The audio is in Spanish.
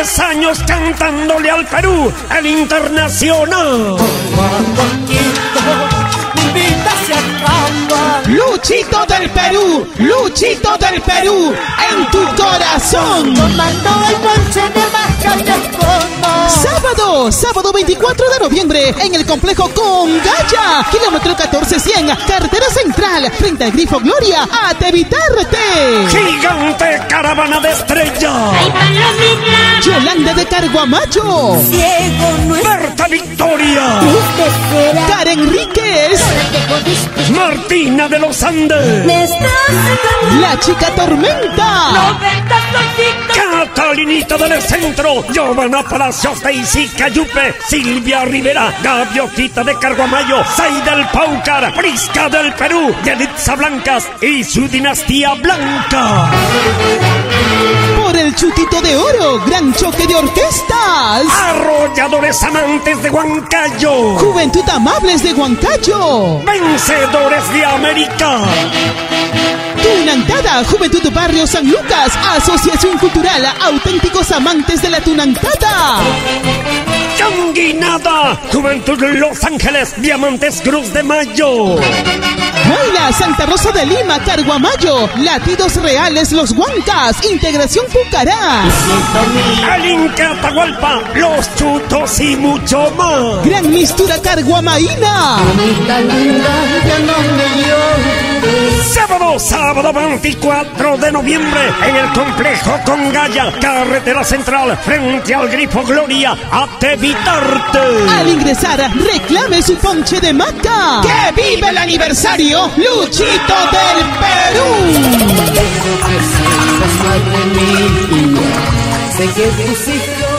10 años cantándole al Perú, el internacional. Luchito del Perú, Luchito del Perú, en tu corazón. Sábado, sábado 24 de noviembre, en el complejo Congaya, kilómetro 1400, carretera central, frente al grifo Gloria, a Tevitarte. Gigante caravana de estrella. Yolanda de Carguamayo. Ciego Berta Victoria. Karen Enríquez. Martina de los Andes. La chica tormenta. Catalinita del Centro. Giovanna Palacios de Cayupe. Silvia Rivera. Gaviotita de Carguamayo. Say del Paucar. Prisca del Perú. Yelitza Blancas. Y su dinastía blanca. El chutito de oro. Gran choque de orquestas. Arrolladores amantes de Huancayo. Juventud amables de Huancayo. Vencedores de América. Tunantada, Juventud Barrio San Lucas, Asociación Cultural, auténticos amantes de la Tunantada. Canguinada, Juventud Los Ángeles, Diamantes Cruz de Mayo. Huayla, Santa Rosa de Lima, Carguamayo, Latidos Reales Los Huancas, Integración Pucará. El Inca Atahualpa, Los Chutos y mucho más. Gran Mistura Carguamaína. Sábado, sábado 24 de noviembre en el complejo Congaya, carretera central, frente al grifo Gloria, a Tevitarte. Al ingresar, reclame su ponche de maca. ¡Que vive el aniversario Luchito del Perú! Sé que tus hijas